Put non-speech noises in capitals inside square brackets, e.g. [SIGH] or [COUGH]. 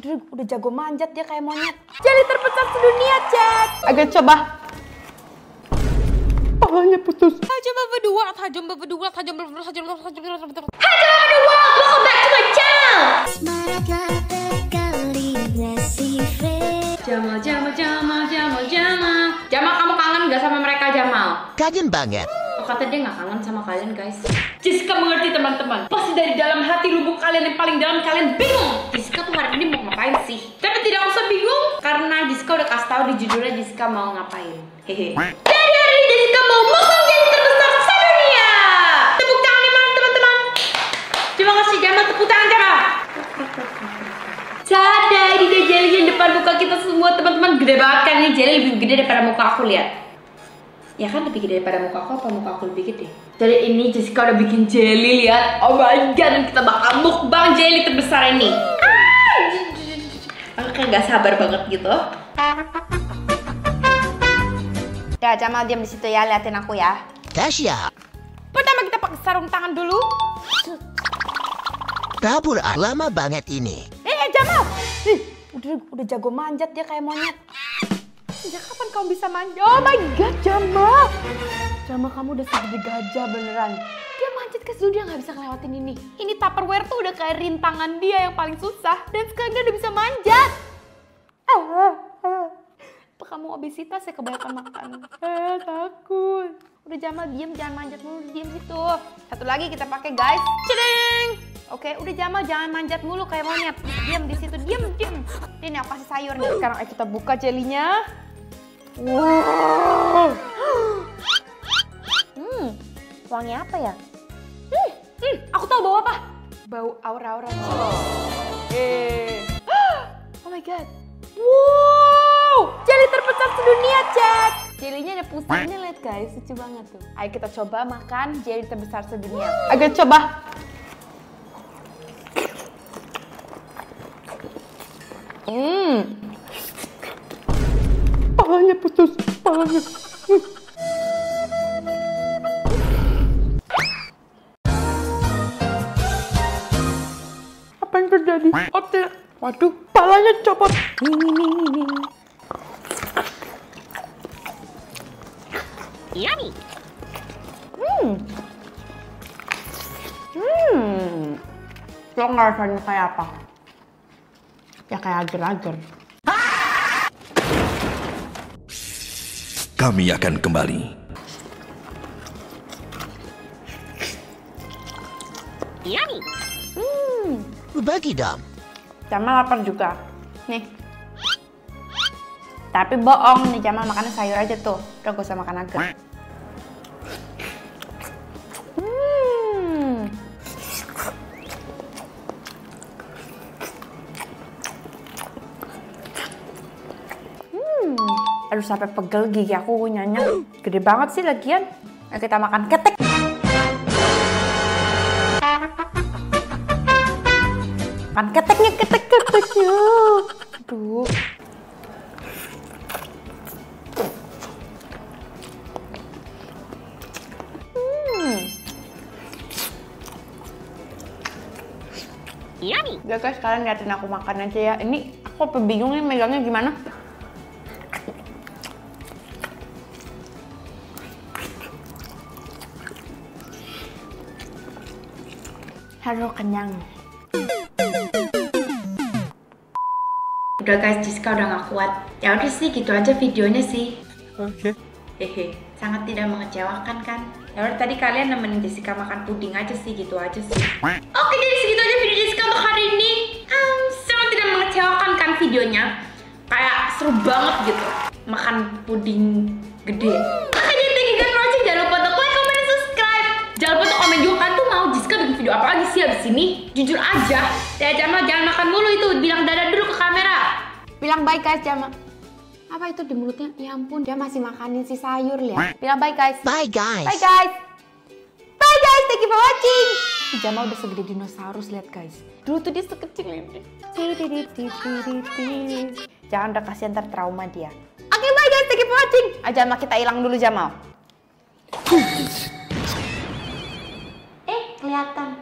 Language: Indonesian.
udah udah jago manjat dia kayak monyet. Jeli terbesar sedunia, cek. Agak coba. Palanya putus. Hajam berdua, hajam berdua, hajam berdua, hajam berdua, hajam berdua. Welcome back to my channel. Jamal, Jamal, Jamal, Jamal, Jamal. Jamal, kamu kangen gak sama mereka, Jamal? Kangen banget. Kata dia gak kangen sama kalian, guys. Jessica mengerti, teman-teman. Pasti dari dalam hati lubuk kalian yang paling dalam kalian bingung. Jessica tuh hari ini mau ngapain sih? Tapi tidak usah bingung, karena Jessica udah kasih tahu di judulnya Jessica mau ngapain. Hehe. Jadi hari ini Jessica mau mukbang jadi terbesar sedunia. Tepuk tangan ya, teman-teman. Terima kasih, Jamal. Tepuk tangan, Jamal. Tada, ini dia di depan muka kita semua teman-teman Gede banget kan, ini jelly lebih gede daripada muka aku, lihat Ya kan lebih gede daripada muka aku, apa muka aku lebih gede? Jadi ini Jessica udah bikin jelly, lihat. Oh my god, dan kita bakal mukbang jelly terbesar ini. Aku kayak gak sabar banget gitu. Ya, Jamal diam di situ ya, liatin aku ya. Tasya, Pertama kita pakai sarung tangan dulu. Kabur ah, lama banget ini. Eh, eh, Jamal. Ih, udah udah jago manjat dia kayak monyet. Sejak kapan kamu bisa manja? Oh my god, Jamal Jamal kamu udah segede gajah beneran. Dia manjat ke situ dia nggak bisa ngelewatin ini. Ini Tupperware tuh udah kayak rintangan dia yang paling susah. Dan sekarang dia udah bisa manjat. Apa kamu obesitas ya kebanyakan makan? Eh, takut. Udah Jamal diem, jangan manjat mulu, diem situ. Satu lagi kita pakai guys. Cedeng. Oke, udah Jamal jangan manjat mulu kayak monyet. Diam di situ, diam, diam. Ini aku kasih sayur nih. Sekarang ayo kita buka jelinya. Wow. Hmm, wangi apa ya? Hmm, hmm, aku tahu bau apa? Bau aura-aura. Eh. [GASPS] Oh my god. Wow, jeli terbesar sedunia, cek. Jelinya ada pusatnya, lihat guys, lucu banget tuh. Ayo kita coba makan jeli terbesar sedunia. Agak coba. Hmm, Palanya putus. Palanya. Apa yang terjadi? Oh, tidak. Waduh, palanya copot. hmm. Hmm. Lo nggak rasanya kayak apa? Ya kayak agar-agar. Kami akan kembali. Berbagi dong. Jamal lapar juga. Nih. Tapi bohong nih Jamal makannya sayur aja tuh. Udah gak usah makan agar. Aduh sampai pegel gigi aku nyanyi. Gede banget sih lagian. Ayo kita makan ketek. Makan keteknya, ketek-keteknya. Aduh. Ya guys, kalian liatin aku makan aja ya. Ini aku apa bingung nih megangnya gimana. Halo kenyang. Udah guys, Jessica udah gak kuat. Ya udah sih, gitu aja videonya sih. Oke. Hehe, sangat tidak mengecewakan kan? Ya udah tadi kalian nemenin Jessica makan puding aja sih, gitu aja sih. Oke, jadi segitu aja video Jessica untuk hari ini. Um, sangat tidak mengecewakan kan videonya? Kayak seru banget gitu, makan puding gede. Makanya thank you guys for watching. Jangan lupa untuk like, comment, dan subscribe. Jangan lupa video apa lagi sih abis ini? Jujur aja. Ya jangan jangan makan mulu itu, bilang dadah dulu ke kamera. Bilang baik guys, Jama. Apa itu di mulutnya? Ya ampun, dia masih makanin si sayur lihat. Bilang baik guys. Bye guys. Bye guys. Bye guys, thank you for watching. Si Jamal udah segede dinosaurus lihat guys. Dulu tuh dia sekecil ini. Jangan udah kasihan ntar trauma dia. Oke bye guys, thank you for watching. Ah, Jamal kita hilang dulu Jamal. Eh, kelihatan